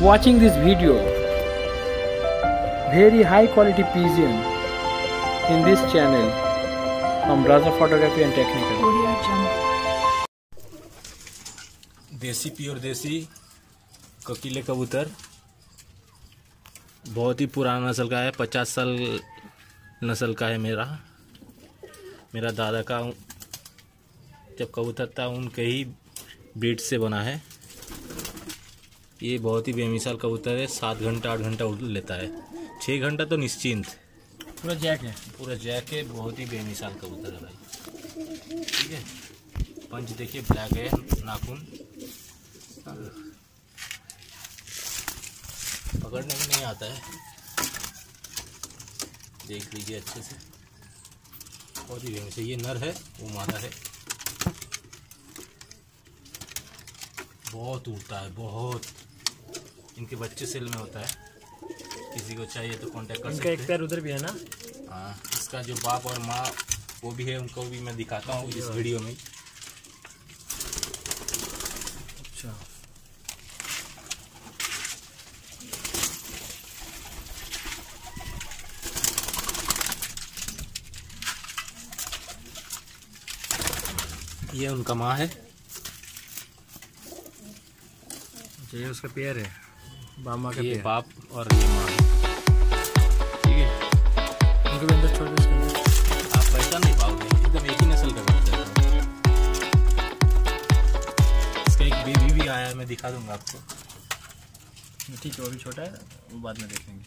watching this video. Very high quality pigeon in this channel from Raza Photography and Technical. देसी pure देसी कोकिले कबूतर बहुत ही पुराना नस्ल का है पचास साल नस्ल का है मेरा मेरा दादा का जब कबूतर था उनके ही ब्रीड से बना है ये बहुत ही बेमिसाल कबूतर है सात घंटा आठ घंटा उड़ लेता है। छः घंटा तो निश्चिंत। पूरा जैक है। पूरा जैक है बहुत ही बेमिसाल कबूतर है भाई। ठीक है? पंच देखिए ब्लैक है नाखून। पकड़ने में नहीं आता है। देख लीजिए अच्छे से। बहुत ही बेमिसाल ये नर है वो मादा है। बहुत उड़ता है बहुत। इनके बच्चे सेल में होता है। किसी को चाहिए तो कांटेक्ट कर इनका सकते एक हैं। पैर उधर भी है ना? हाँ इसका जो बाप और माँ वो भी है उनको भी मैं दिखाता हूँ इस वीडियो में। अच्छा। ये उनका माँ है। ये उसका पेयर है। बामा का ये बाप और ये माँ। ठीक है? उनको भी अंदर छोड़ दो आप पहचान नहीं पाओगे एकदम एक ही नस्ल का है। इसका एक बेबी भी आया है मैं दिखा दूँगा आपको। ठीक है वो भी छोटा है वो बाद में देखेंगे।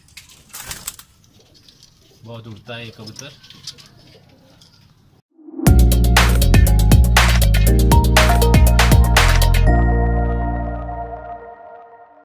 बहुत उड़ता है ये कबूतर।